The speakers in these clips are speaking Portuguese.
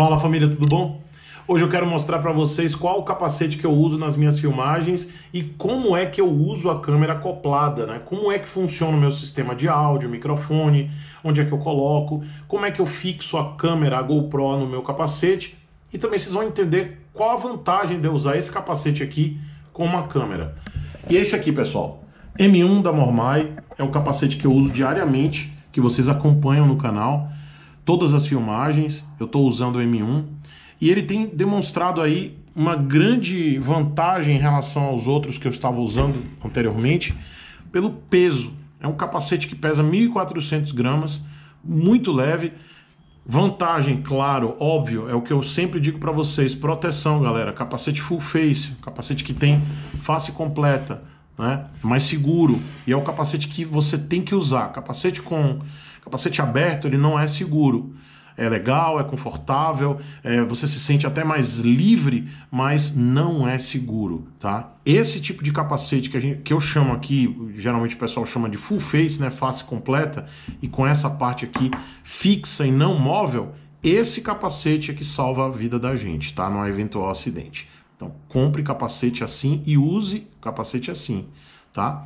Fala família, tudo bom? Hoje eu quero mostrar para vocês qual o capacete que eu uso nas minhas filmagens e como é que eu uso a câmera acoplada, né? Como é que funciona o meu sistema de áudio, microfone, onde é que eu coloco, como é que eu fixo a câmera, a GoPro no meu capacete e também vocês vão entender qual a vantagem de eu usar esse capacete aqui com uma câmera. E esse aqui, pessoal, M1 da Mormai, é o capacete que eu uso diariamente, que vocês acompanham no canal todas as filmagens, eu estou usando o M1, e ele tem demonstrado aí uma grande vantagem em relação aos outros que eu estava usando anteriormente, pelo peso. É um capacete que pesa 1.400 gramas, muito leve. Vantagem, claro, óbvio, é o que eu sempre digo para vocês: proteção, galera. Capacete full face, capacete que tem face completa, né? mais seguro. E é o capacete que você tem que usar. Capacete com capacete aberto, ele não é seguro. É legal, é confortável, é, você se sente até mais livre, mas não é seguro, tá? Esse tipo de capacete que, a gente, que eu chamo aqui, geralmente o pessoal chama de full face, né, face completa, e com essa parte aqui fixa e não móvel, esse capacete é que salva a vida da gente, tá? No eventual acidente. Então, compre capacete assim e use capacete assim, tá?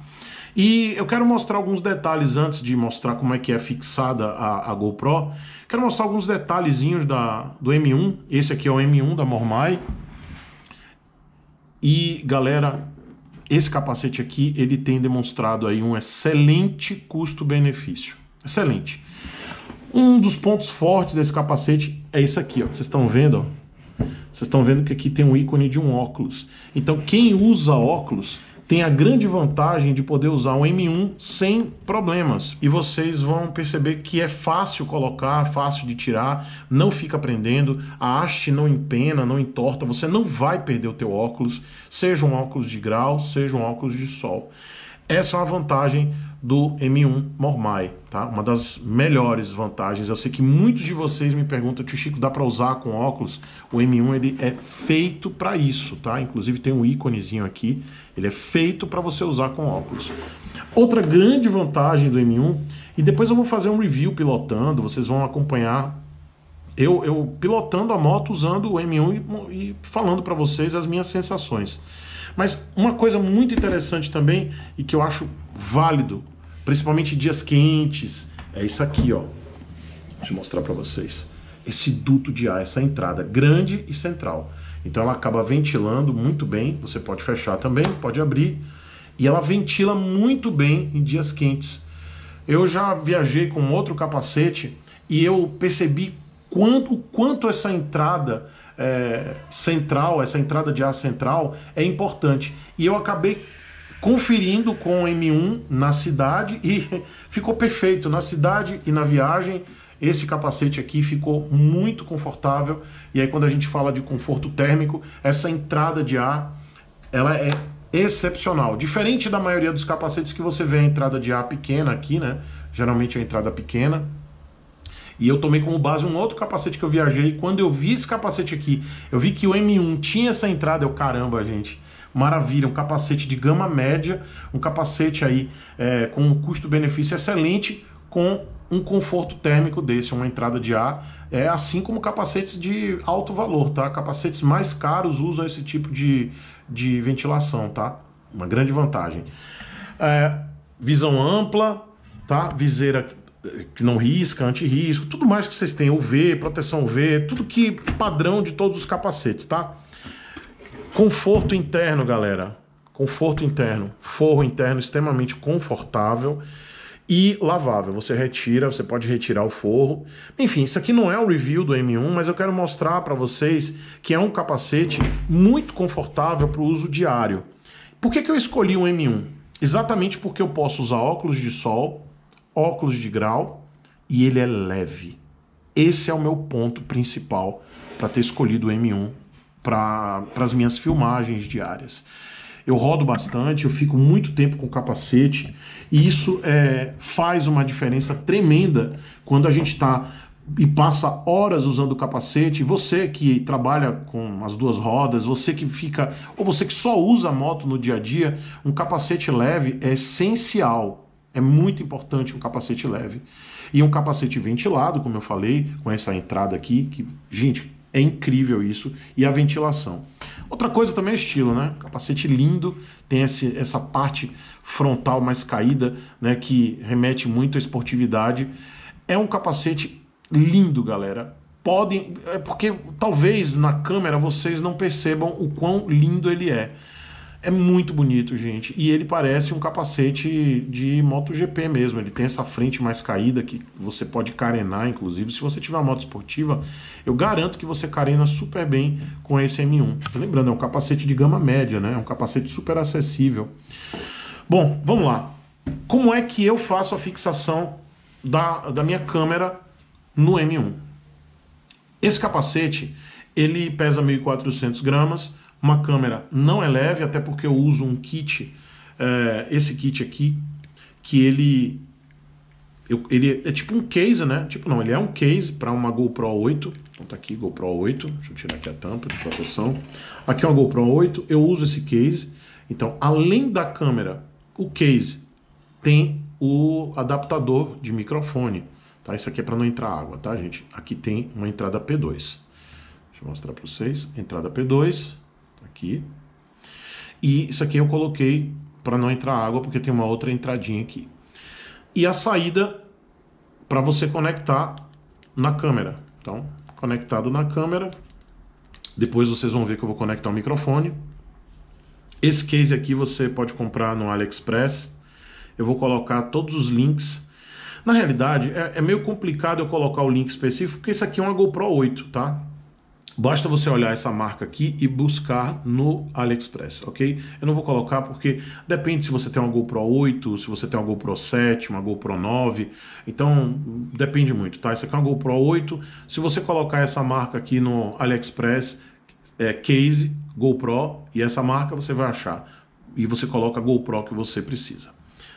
E eu quero mostrar alguns detalhes antes de mostrar como é que é fixada a, a GoPro. Quero mostrar alguns detalhezinhos da, do M1. Esse aqui é o M1 da Mormai. E galera, esse capacete aqui ele tem demonstrado aí um excelente custo-benefício. Excelente. Um dos pontos fortes desse capacete é esse aqui, ó. Vocês estão vendo? Vocês estão vendo que aqui tem um ícone de um óculos. Então, quem usa óculos tem a grande vantagem de poder usar um M1 sem problemas. E vocês vão perceber que é fácil colocar, fácil de tirar, não fica prendendo, a haste não empena, não entorta, você não vai perder o teu óculos, seja um óculos de grau, seja um óculos de sol. Essa é uma vantagem do M1 Mormai, tá? Uma das melhores vantagens. Eu sei que muitos de vocês me perguntam, tio Chico, dá para usar com óculos? O M1 ele é feito para isso, tá? Inclusive tem um íconezinho aqui, ele é feito para você usar com óculos. Outra grande vantagem do M1, e depois eu vou fazer um review pilotando, vocês vão acompanhar eu, eu pilotando a moto usando o M1 e, e falando para vocês as minhas sensações. Mas uma coisa muito interessante também e que eu acho válido principalmente dias quentes. É isso aqui, ó. Deixa eu mostrar para vocês. Esse duto de ar, essa entrada grande e central. Então ela acaba ventilando muito bem. Você pode fechar também, pode abrir. E ela ventila muito bem em dias quentes. Eu já viajei com outro capacete e eu percebi quanto, quanto essa entrada é, central, essa entrada de ar central é importante. E eu acabei conferindo com o M1 na cidade e ficou perfeito. Na cidade e na viagem, esse capacete aqui ficou muito confortável. E aí, quando a gente fala de conforto térmico, essa entrada de ar ela é excepcional. Diferente da maioria dos capacetes que você vê a entrada de ar pequena aqui, né? Geralmente é a entrada pequena. E eu tomei como base um outro capacete que eu viajei. Quando eu vi esse capacete aqui, eu vi que o M1 tinha essa entrada. Eu, caramba, gente maravilha, um capacete de gama média, um capacete aí é, com um custo-benefício excelente, com um conforto térmico desse, uma entrada de ar, é assim como capacetes de alto valor, tá? Capacetes mais caros usam esse tipo de, de ventilação, tá? Uma grande vantagem. É, visão ampla, tá? Viseira que não risca, anti-risco, tudo mais que vocês têm, UV, proteção UV, tudo que padrão de todos os capacetes, tá? Conforto interno, galera. Conforto interno. Forro interno extremamente confortável e lavável. Você retira, você pode retirar o forro. Enfim, isso aqui não é o review do M1, mas eu quero mostrar para vocês que é um capacete muito confortável para o uso diário. Por que, que eu escolhi o M1? Exatamente porque eu posso usar óculos de sol, óculos de grau e ele é leve. Esse é o meu ponto principal para ter escolhido o M1 para as minhas filmagens diárias. Eu rodo bastante, eu fico muito tempo com capacete e isso é, faz uma diferença tremenda quando a gente está e passa horas usando o capacete, você que trabalha com as duas rodas, você que fica, ou você que só usa a moto no dia a dia, um capacete leve é essencial. É muito importante um capacete leve. E um capacete ventilado, como eu falei, com essa entrada aqui, que, gente, É incrível isso. E a ventilação. Outra coisa também é estilo, né? Capacete lindo, tem esse, essa parte frontal mais caída, né? Que remete muito à esportividade. É um capacete lindo, galera. Podem. É porque talvez na câmera vocês não percebam o quão lindo ele é. É muito bonito, gente. E ele parece um capacete de MotoGP mesmo. Ele tem essa frente mais caída que você pode carenar, inclusive. Se você tiver uma moto esportiva, eu garanto que você carena super bem com esse M1. Lembrando, é um capacete de gama média, né? É um capacete super acessível. Bom, vamos lá. Como é que eu faço a fixação da, da minha câmera no M1? Esse capacete, ele pesa 1.400 gramas uma câmera não é leve, até porque eu uso um kit, é, esse kit aqui, que ele, eu, ele é tipo um case, né? Tipo, não, ele é um case para uma GoPro 8. Então tá aqui, GoPro 8. Deixa eu tirar aqui a tampa de proteção. Aqui é uma GoPro 8. Eu uso esse case. Então, além da câmera, o case tem o adaptador de microfone. Tá? Isso aqui é para não entrar água, tá, gente? Aqui tem uma entrada P2. Deixa eu mostrar para vocês. Entrada P2 aqui. E isso aqui eu coloquei para não entrar água, porque tem uma outra entradinha aqui. E a saída para você conectar na câmera. Então, conectado na câmera. Depois vocês vão ver que eu vou conectar o microfone. Esse case aqui você pode comprar no AliExpress. Eu vou colocar todos os links. Na realidade, é, é meio complicado eu colocar o link específico, porque isso aqui é uma GoPro 8, tá? Basta você olhar essa marca aqui e buscar no AliExpress, ok? Eu não vou colocar porque depende se você tem uma GoPro 8, se você tem uma GoPro 7, uma GoPro 9, então depende muito, tá? Isso aqui é uma GoPro 8, se você colocar essa marca aqui no AliExpress, é case, GoPro, e essa marca você vai achar. E você coloca a GoPro que você precisa,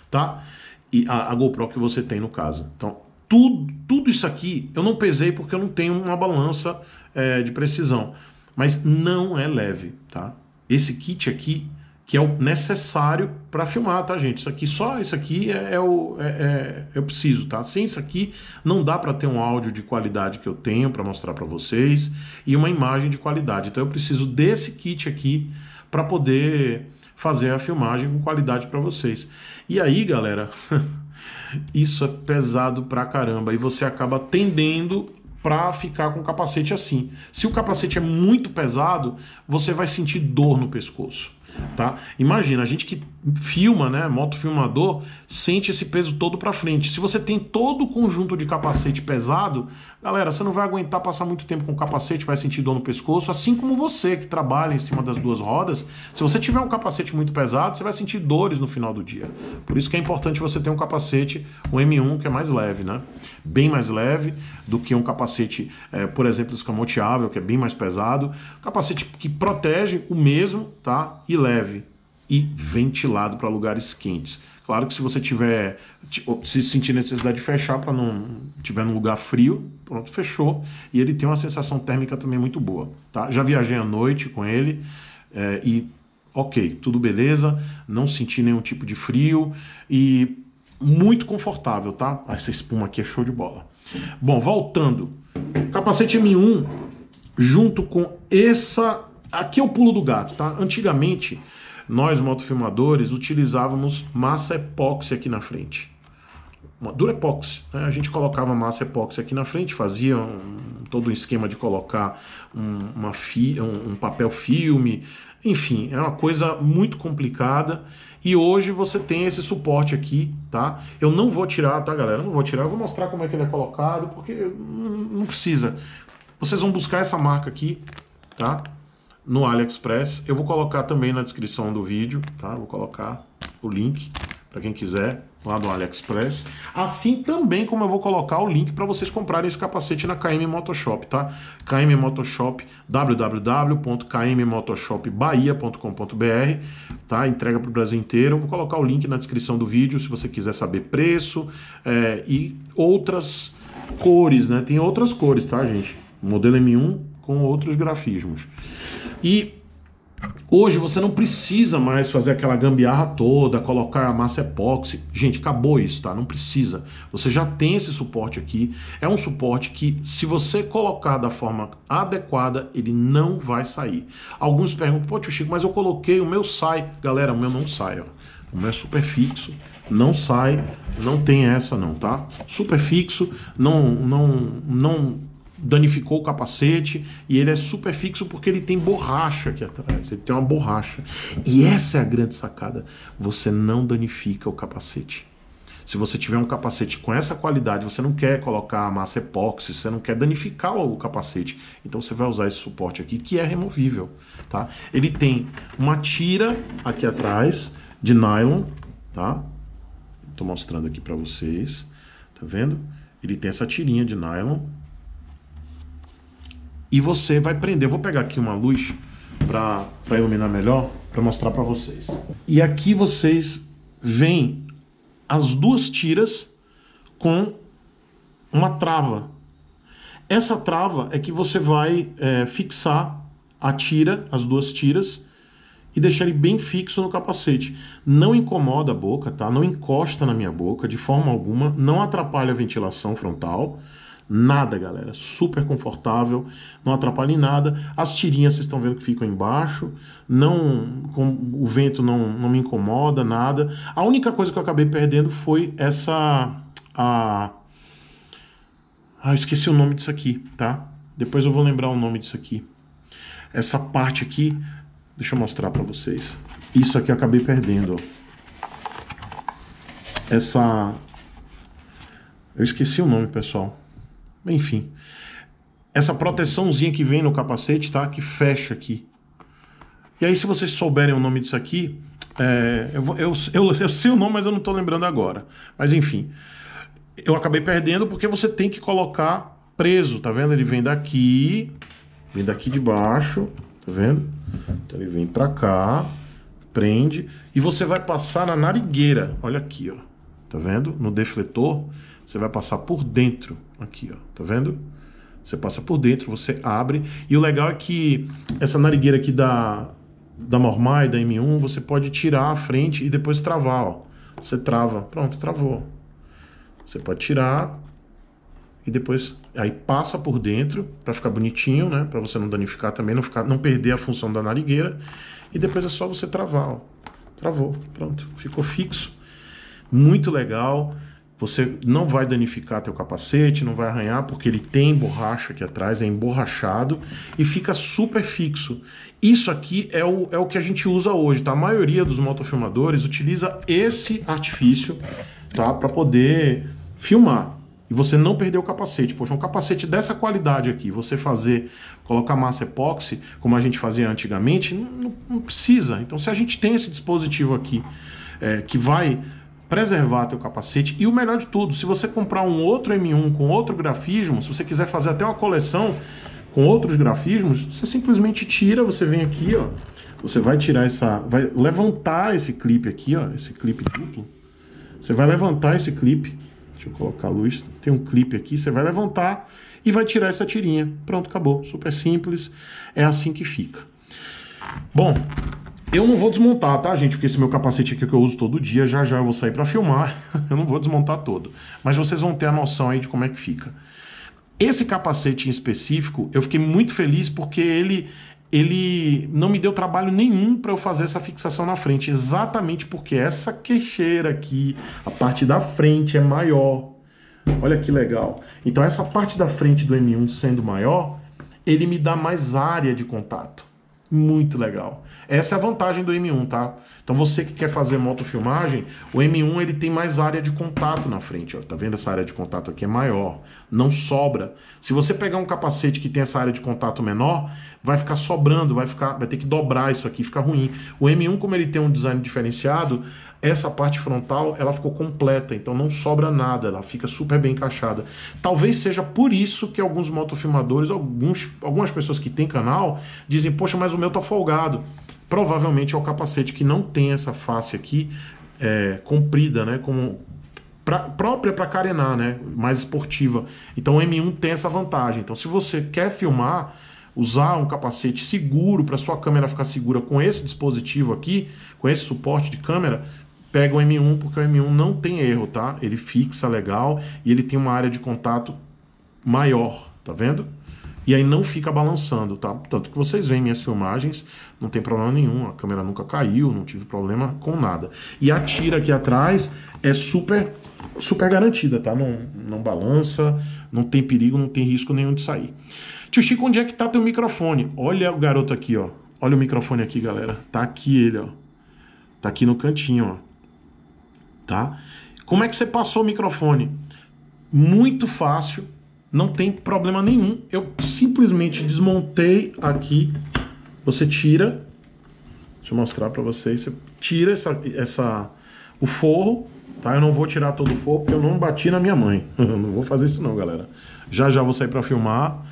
tá? E a, a GoPro que você tem no caso. Então, tudo, tudo isso aqui eu não pesei porque eu não tenho uma balança é, de precisão. Mas não é leve, tá? Esse kit aqui, que é o necessário para filmar, tá, gente? Isso aqui, só isso aqui é, é o. É, é, preciso, tá? Sem isso aqui, não dá para ter um áudio de qualidade que eu tenho para mostrar para vocês e uma imagem de qualidade. Então eu preciso desse kit aqui para poder fazer a filmagem com qualidade para vocês. E aí, galera. Isso é pesado pra caramba e você acaba tendendo para ficar com o capacete assim. Se o capacete é muito pesado, você vai sentir dor no pescoço tá? Imagina, a gente que filma, né, motofilmador, sente esse peso todo para frente. Se você tem todo o conjunto de capacete pesado, galera, você não vai aguentar passar muito tempo com o capacete, vai sentir dor no pescoço, assim como você que trabalha em cima das duas rodas. Se você tiver um capacete muito pesado, você vai sentir dores no final do dia. Por isso que é importante você ter um capacete, um M1, que é mais leve, né? Bem mais leve do que um capacete, é, por exemplo, escamoteável, que é bem mais pesado. Capacete que protege o mesmo, tá? E leve e ventilado para lugares quentes. Claro que se você tiver se sentir necessidade de fechar para não tiver num lugar frio, pronto, fechou. E ele tem uma sensação térmica também muito boa, tá? Já viajei à noite com ele é, e ok, tudo beleza, não senti nenhum tipo de frio e muito confortável, tá? Essa espuma aqui é show de bola. Bom, voltando, capacete M1 junto com essa Aqui é o pulo do gato, tá? Antigamente, nós motofilmadores utilizávamos massa epóxi aqui na frente. Uma durepoxi. Né? A gente colocava massa epóxi aqui na frente, fazia um, todo um esquema de colocar um, uma fi, um, um papel filme, enfim, é uma coisa muito complicada. E hoje você tem esse suporte aqui, tá? Eu não vou tirar, tá, galera? Eu não vou tirar, eu vou mostrar como é que ele é colocado, porque não precisa. Vocês vão buscar essa marca aqui, tá? No AliExpress. Eu vou colocar também na descrição do vídeo, tá? Vou colocar o link para quem quiser lá do AliExpress. Assim também como eu vou colocar o link para vocês comprarem esse capacete na KM Motoshop, tá? KM Motoshop, www.kmmotoshopbahia.com.br, tá? Entrega para o Brasil inteiro. Vou colocar o link na descrição do vídeo se você quiser saber preço é, e outras cores, né? Tem outras cores, tá, gente? Modelo M1 com outros grafismos. E Hoje você não precisa mais fazer aquela gambiarra toda, colocar a massa epóxi. Gente, acabou isso, tá? Não precisa. Você já tem esse suporte aqui. É um suporte que, se você colocar da forma adequada, ele não vai sair. Alguns perguntam, pô, tio Chico, mas eu coloquei, o meu sai. Galera, o meu não sai, ó. O meu é super fixo, não sai, não tem essa não, tá? Super fixo, não, não, não danificou o capacete e ele é super fixo porque ele tem borracha aqui atrás, ele tem uma borracha. E essa é a grande sacada, você não danifica o capacete. Se você tiver um capacete com essa qualidade, você não quer colocar massa epóxi, você não quer danificar o capacete, então você vai usar esse suporte aqui que é removível, tá? Ele tem uma tira aqui atrás de nylon, tá? Tô mostrando aqui para vocês, tá vendo? Ele tem essa tirinha de nylon, e você vai prender. Eu vou pegar aqui uma luz para iluminar melhor, para mostrar para vocês. E aqui vocês veem as duas tiras com uma trava. Essa trava é que você vai é, fixar a tira, as duas tiras, e deixar ele bem fixo no capacete. Não incomoda a boca, tá? Não encosta na minha boca de forma alguma, não atrapalha a ventilação frontal. Nada, galera. Super confortável, não atrapalha em nada. As tirinhas vocês estão vendo que ficam embaixo. Não, com, o vento não, não me incomoda, nada. A única coisa que eu acabei perdendo foi essa. A, ah, esqueci o nome disso aqui, tá? Depois eu vou lembrar o nome disso aqui. Essa parte aqui, deixa eu mostrar para vocês. Isso aqui eu acabei perdendo. Essa. Eu esqueci o nome, pessoal. Enfim. Essa proteçãozinha que vem no capacete, tá? Que fecha aqui. E aí, se vocês souberem o nome disso aqui, é, eu, eu, eu, eu, sei o nome, mas eu não estou lembrando agora. Mas enfim, eu acabei perdendo porque você tem que colocar preso, tá vendo? Ele vem daqui, vem daqui de baixo, tá vendo? Então ele vem para cá, prende e você vai passar na narigueira. Olha aqui, ó. Tá vendo? No defletor, você vai passar por dentro, aqui, ó, tá vendo? Você passa por dentro, você abre, e o legal é que essa narigueira aqui da, da Mormai, da M1, você pode tirar a frente e depois travar, ó. Você trava, pronto, travou. Você pode tirar e depois aí passa por dentro para ficar bonitinho, né? Para você não danificar também, não ficar, não perder a função da narigueira. E depois é só você travar, ó. Travou, pronto, ficou fixo. Muito legal. Você não vai danificar teu capacete, não vai arranhar, porque ele tem borracha aqui atrás, é emborrachado e fica super fixo. Isso aqui é o, é o que a gente usa hoje, tá? A maioria dos motofilmadores utiliza esse artifício, tá? Para poder filmar e você não perder o capacete. Poxa, um capacete dessa qualidade aqui, você fazer, colocar massa epóxi, como a gente fazia antigamente, não, não precisa. Então, se a gente tem esse dispositivo aqui é, que vai preservar teu capacete e o melhor de tudo, se você comprar um outro M1 com outro grafismo, se você quiser fazer até uma coleção com outros grafismos, você simplesmente tira, você vem aqui, ó, você vai tirar essa, vai levantar esse clipe aqui, ó, esse clipe duplo. Você vai levantar esse clipe. Deixa eu colocar a luz. Tem um clipe aqui, você vai levantar e vai tirar essa tirinha. Pronto, acabou. Super simples. É assim que fica. Bom, eu não vou desmontar, tá, gente? Porque esse meu capacete aqui que eu uso todo dia, já já eu vou sair para filmar. eu não vou desmontar todo. Mas vocês vão ter a noção aí de como é que fica. Esse capacete em específico, eu fiquei muito feliz porque ele ele não me deu trabalho nenhum para eu fazer essa fixação na frente, exatamente porque essa queixeira aqui, a parte da frente é maior. Olha que legal. Então essa parte da frente do M1 sendo maior, ele me dá mais área de contato. Muito legal. Essa é a vantagem do M1, tá? Então você que quer fazer motofilmagem, o M1 ele tem mais área de contato na frente, ó. Tá vendo essa área de contato aqui é maior, não sobra. Se você pegar um capacete que tem essa área de contato menor, vai ficar sobrando, vai ficar, vai ter que dobrar isso aqui, fica ruim. O M1 como ele tem um design diferenciado, essa parte frontal ela ficou completa, então não sobra nada, ela fica super bem encaixada. Talvez seja por isso que alguns motofilmadores, alguns, algumas pessoas que têm canal, dizem: Poxa, mas o meu tá folgado. Provavelmente é o capacete que não tem essa face aqui é, comprida, né? Como pra, própria para carenar, né? Mais esportiva. Então o M1 tem essa vantagem. Então, se você quer filmar usar um capacete seguro para sua câmera ficar segura com esse dispositivo aqui, com esse suporte de câmera, pega o M1 porque o M1 não tem erro, tá? Ele fixa legal e ele tem uma área de contato maior, tá vendo? E aí não fica balançando, tá? Tanto que vocês veem minhas filmagens, não tem problema nenhum, a câmera nunca caiu, não tive problema com nada. E a tira aqui atrás é super super garantida, tá? Não, não balança, não tem perigo, não tem risco nenhum de sair. Tio Chico, onde é que tá teu microfone? Olha o garoto aqui, ó. Olha o microfone aqui, galera. Tá aqui ele, ó. Tá aqui no cantinho, ó. Tá? Como é que você passou o microfone? Muito fácil, não tem problema nenhum. Eu simplesmente desmontei aqui. Você tira. Deixa eu mostrar para vocês. Você tira essa, essa, o forro, tá? Eu não vou tirar todo o forro porque eu não bati na minha mãe. não vou fazer isso não, galera. Já já vou sair para filmar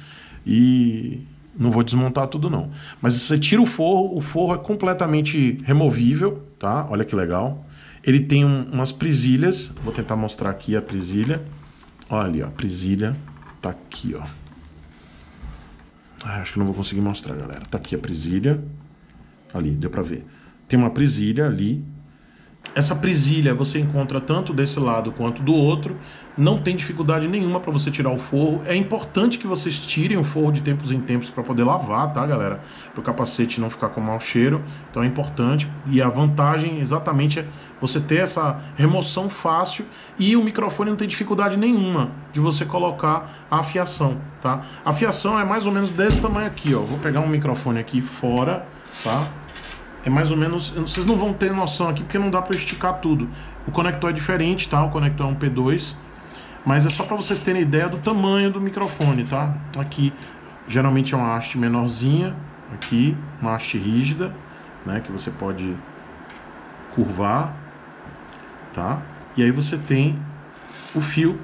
e não vou desmontar tudo não. Mas você tira o forro, o forro é completamente removível, tá? Olha que legal. Ele tem um, umas presilhas, vou tentar mostrar aqui a presilha. Olha ali, ó, a presilha tá aqui, ó. Ah, acho que não vou conseguir mostrar, galera. Tá aqui a presilha. Ali, deu pra ver. Tem uma presilha ali essa presilha você encontra tanto desse lado quanto do outro, não tem dificuldade nenhuma para você tirar o forro. É importante que vocês tirem o forro de tempos em tempos para poder lavar, tá, galera? Para o capacete não ficar com mau cheiro. Então é importante. E a vantagem exatamente é você ter essa remoção fácil e o microfone não tem dificuldade nenhuma de você colocar a afiação, tá? A afiação é mais ou menos desse tamanho aqui, ó. Vou pegar um microfone aqui fora, tá? É mais ou menos. Vocês não vão ter noção aqui porque não dá para esticar tudo. O conector é diferente, tá? O conector é um P2, mas é só para vocês terem ideia do tamanho do microfone, tá? Aqui geralmente é uma haste menorzinha, aqui uma haste rígida, né? Que você pode curvar, tá? E aí você tem o fio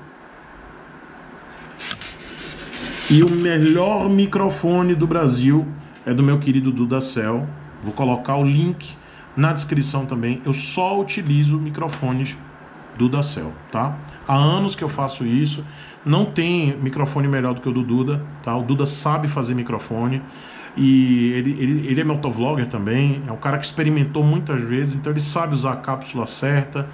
e o melhor microfone do Brasil é do meu querido Duda Cell Vou colocar o link na descrição também. Eu só utilizo microfones do Dacel, tá? Há anos que eu faço isso. Não tem microfone melhor do que o do Duda, tá? O Duda sabe fazer microfone e ele, ele, ele é motovlogger também. É um cara que experimentou muitas vezes, então ele sabe usar a cápsula certa,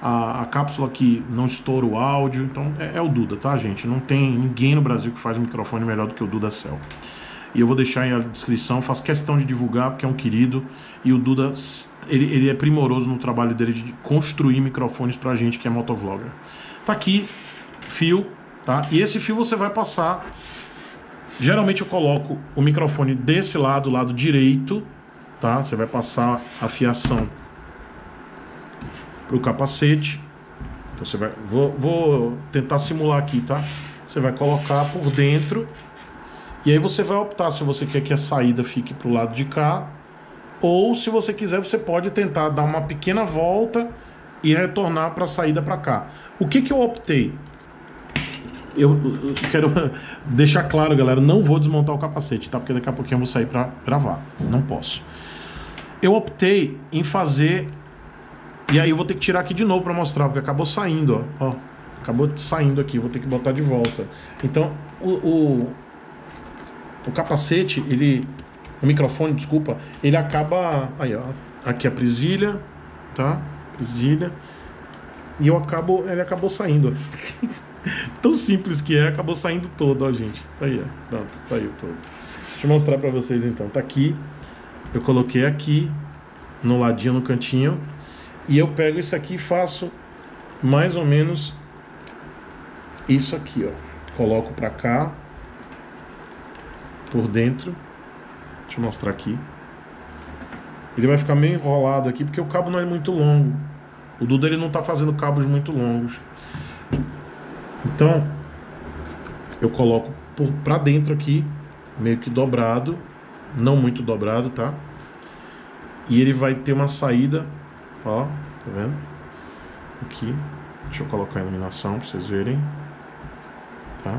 a, a cápsula que não estoura o áudio. Então é, é, o Duda, tá, gente? Não tem ninguém no Brasil que faz um microfone melhor do que o Duda Cell. E eu vou deixar aí a descrição, faço questão de divulgar, porque é um querido. E o Duda, ele, ele é primoroso no trabalho dele de construir microfones pra gente que é motovlogger. Tá aqui, fio, tá? E esse fio você vai passar. Geralmente eu coloco o microfone desse lado, lado direito, tá? Você vai passar a fiação pro capacete. Então você vai. Vou, vou tentar simular aqui, tá? Você vai colocar por dentro e aí você vai optar se você quer que a saída fique para o lado de cá, ou se você quiser, você pode tentar dar uma pequena volta e retornar para a saída para cá. O que, que eu optei? Eu quero deixar claro, galera, não vou desmontar o capacete, tá? Porque daqui a pouquinho eu vou sair para gravar. Não posso. Eu optei em fazer e aí eu vou ter que tirar aqui de novo para mostrar, porque acabou saindo, ó. ó. Acabou saindo aqui, vou ter que botar de volta. Então, o, o o capacete, ele. O microfone, desculpa, ele acaba. Aí, ó. Aqui a presilha, tá? Presilha. E eu acabo. Ele acabou saindo. Tão simples que é, acabou saindo todo, ó, gente. Tá aí, ó. Pronto, saiu todo. Deixa eu mostrar pra vocês então. Tá aqui. Eu coloquei aqui, no ladinho, no cantinho. E eu pego isso aqui e faço mais ou menos isso aqui, ó. Coloco pra cá por dentro. Deixa eu mostrar aqui. Ele vai ficar meio enrolado aqui porque o cabo não é muito longo. O Duda ele não está fazendo cabos muito longos. Então, eu coloco para dentro aqui, meio que dobrado, não muito dobrado, tá? E ele vai ter uma saída, ó, tá vendo? Aqui. Deixa eu colocar a iluminação para vocês verem. Tá?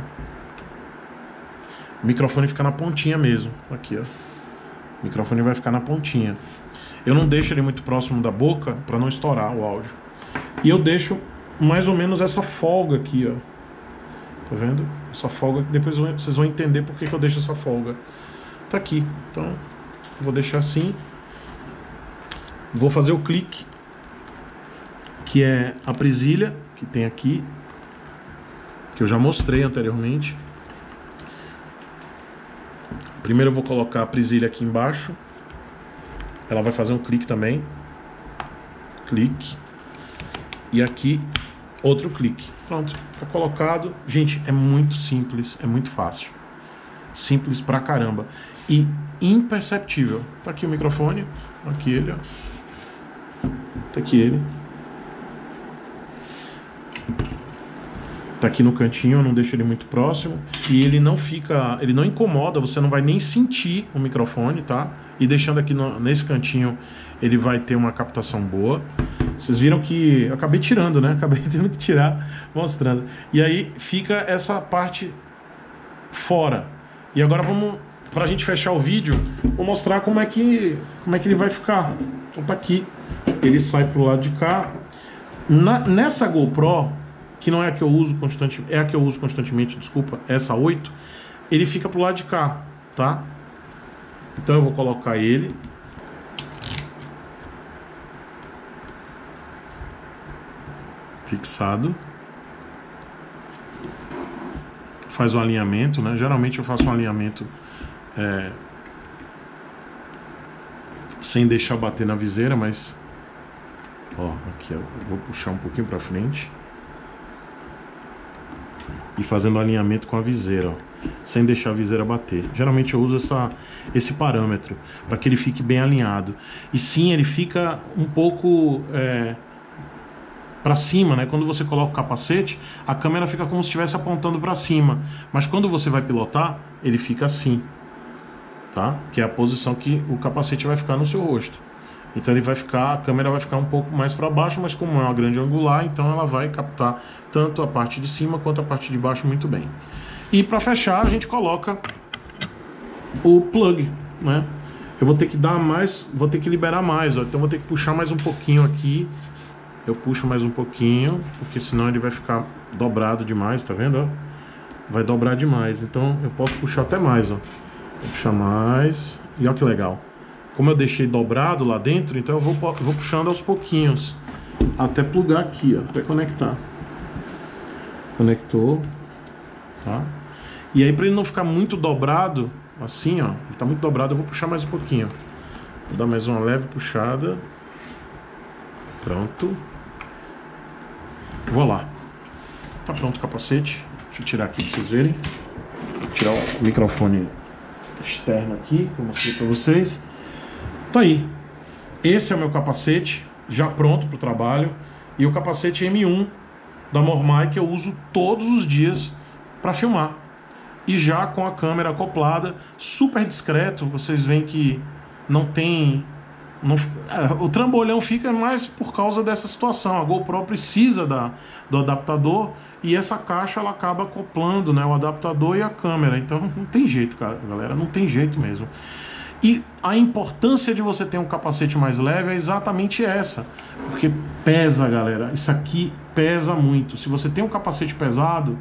O microfone fica na pontinha mesmo. Aqui, ó. O microfone vai ficar na pontinha. Eu não deixo ele muito próximo da boca para não estourar o áudio. E eu deixo mais ou menos essa folga aqui, ó. Tá vendo? essa folga, depois vocês vão entender por que, que eu deixo essa folga. Tá aqui, então vou deixar assim. Vou fazer o clique, que é a presilha, que tem aqui, que eu já mostrei anteriormente. Primeiro eu vou colocar a presilha aqui embaixo. Ela vai fazer um clique também. Clique. E aqui outro clique. Pronto, tá colocado. Gente, é muito simples, é muito fácil. Simples pra caramba. E imperceptível. Tá aqui o microfone, aqui ele, ó. Tá aqui ele. Tá aqui no cantinho, eu não deixo ele muito próximo. E ele não fica, ele não incomoda, você não vai nem sentir o microfone, tá? E deixando aqui no, nesse cantinho, ele vai ter uma captação boa. Vocês viram que eu acabei tirando, né? Acabei tendo que tirar, mostrando. E aí fica essa parte fora. E agora vamos, pra gente fechar o vídeo, vou mostrar como é que, como é que ele vai ficar. Então tá aqui. Ele sai pro lado de cá. Na, nessa GoPro, que não é a que eu uso constantemente, é a que eu uso constantemente, desculpa, essa 8, ele fica pro lado de cá, tá? Então eu vou colocar ele fixado. Faz o alinhamento, né? Geralmente eu faço um alinhamento é, sem deixar bater na viseira, mas ó, aqui eu vou puxar um pouquinho para frente e fazendo alinhamento com a viseira, ó, sem deixar a viseira bater. Geralmente eu uso essa, esse parâmetro para que ele fique bem alinhado. E sim, ele fica um pouco é, para cima, né? Quando você coloca o capacete, a câmera fica como se estivesse apontando para cima, mas quando você vai pilotar, ele fica assim, tá? Que é a posição que o capacete vai ficar no seu rosto. Então ele vai ficar, a câmera vai ficar um pouco mais para baixo, mas como é uma grande angular, então ela vai captar tanto a parte de cima quanto a parte de baixo muito bem. E para fechar, a gente coloca o plug, né? Eu vou ter que dar mais, vou ter que liberar mais, ó. Então vou ter que puxar mais um pouquinho aqui eu puxo mais um pouquinho, porque senão ele vai ficar dobrado demais, tá vendo? Vai dobrar demais, então eu posso puxar até mais, ó. Vou puxar mais, e olha que legal. Como eu deixei dobrado lá dentro, então eu vou, vou puxando aos pouquinhos, até plugar aqui, ó, até conectar. Conectou, tá? E aí para ele não ficar muito dobrado, assim, ó, ele tá muito dobrado, eu vou puxar mais um pouquinho. Vou dar mais uma leve puxada. Pronto. Vou lá. Tá pronto o capacete. Deixa eu tirar aqui pra vocês verem. Vou tirar o microfone externo aqui, que eu mostrei pra vocês. Tá aí. Esse é o meu capacete, já pronto pro trabalho. E o capacete M1 da Mormai que eu uso todos os dias para filmar. E já com a câmera acoplada, super discreto. Vocês veem que não tem não, é, o trambolhão fica mais por causa dessa situação. A GoPro precisa da, do adaptador e essa caixa ela acaba acoplando né, o adaptador e a câmera. Então não tem jeito, cara, galera, não tem jeito mesmo. E a importância de você ter um capacete mais leve é exatamente essa. Porque pesa, galera. Isso aqui pesa muito. Se você tem um capacete pesado,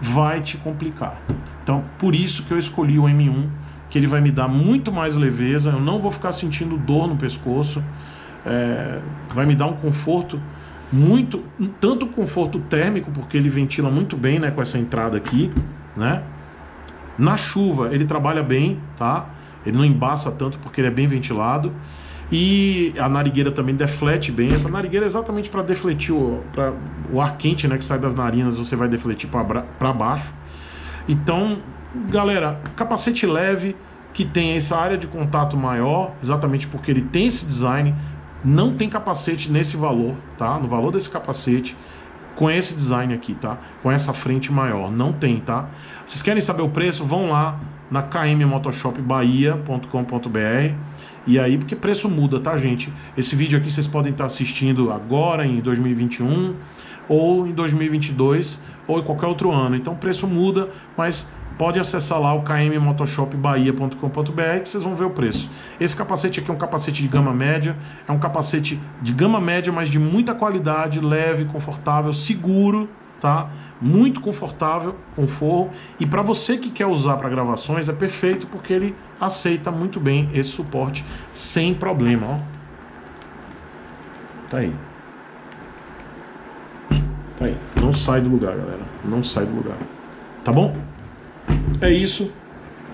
vai te complicar. Então, por isso que eu escolhi o M1 que ele vai me dar muito mais leveza, eu não vou ficar sentindo dor no pescoço, é, vai me dar um conforto muito, tanto conforto térmico, porque ele ventila muito bem, né, com essa entrada aqui, né? Na chuva ele trabalha bem, tá? Ele não embaça tanto porque ele é bem ventilado. E a narigueira também deflete bem. Essa narigueira é exatamente para defletir o, pra, o ar quente né, que sai das narinas, você vai defletir para baixo. Então, galera, capacete leve que tem essa área de contato maior, exatamente porque ele tem esse design, não tem capacete nesse valor, tá? No valor desse capacete com esse design aqui, tá? Com essa frente maior, não tem, tá? Vocês querem saber o preço? Vão lá na kmmotoshopbahia.com.br e aí, porque preço muda, tá, gente? Esse vídeo aqui vocês podem estar assistindo agora em 2021 ou em 2022 ou em qualquer outro ano. Então, preço muda, mas pode acessar lá o kmmotoshopbahia.com.br que vocês vão ver o preço. Esse capacete aqui é um capacete de gama média, é um capacete de gama média, mas de muita qualidade, leve, confortável, seguro, tá? Muito confortável com forro e para você que quer usar para gravações é perfeito porque ele aceita muito bem esse suporte sem problema, ó. Tá aí. Tá aí. Não sai do lugar, galera. Não sai do lugar. Tá bom? É isso.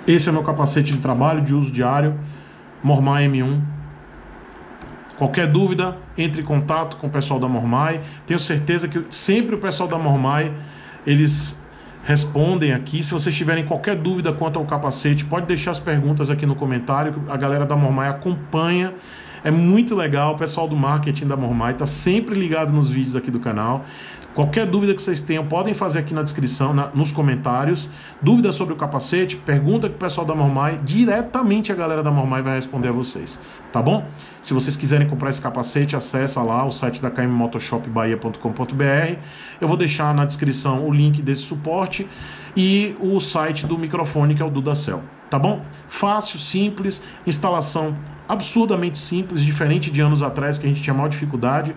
Esse é meu capacete de trabalho de uso diário, Mormai M1. Qualquer dúvida, entre em contato com o pessoal da Mormai. Tenho certeza que sempre o pessoal da Mormai, eles respondem aqui. Se vocês tiverem qualquer dúvida quanto ao capacete, pode deixar as perguntas aqui no comentário. A galera da Mormai acompanha. É muito legal, o pessoal do marketing da Mormai está sempre ligado nos vídeos aqui do canal. Qualquer dúvida que vocês tenham, podem fazer aqui na descrição, na, nos comentários. Dúvidas sobre o capacete, pergunta que o pessoal da Mormai, diretamente a galera da Mormai vai responder a vocês, tá bom? Se vocês quiserem comprar esse capacete, acessa lá o site da kmmotoshopbahia.com.br. Eu vou deixar na descrição o link desse suporte e o site do microfone que é o Dudacell, tá bom? Fácil, simples, instalação absurdamente simples, diferente de anos atrás que a gente tinha maior dificuldade.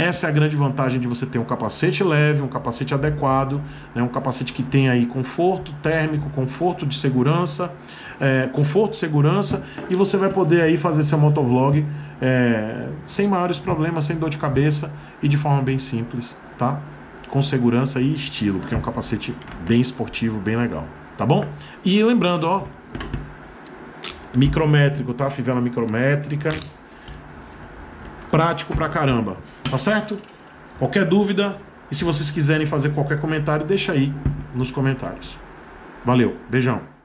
Essa é a grande vantagem de você ter um capacete leve, um capacete adequado, né, um capacete que tem aí conforto térmico, conforto de segurança, é, conforto, segurança, e você vai poder aí fazer seu motovlog é, sem maiores problemas, sem dor de cabeça e de forma bem simples, tá? Com segurança e estilo, porque é um capacete bem esportivo, bem legal, tá bom? E lembrando, ó, micrométrico, tá? Fivela micrométrica, prático pra caramba. Tá certo? Qualquer dúvida e se vocês quiserem fazer qualquer comentário, deixa aí nos comentários. Valeu, beijão.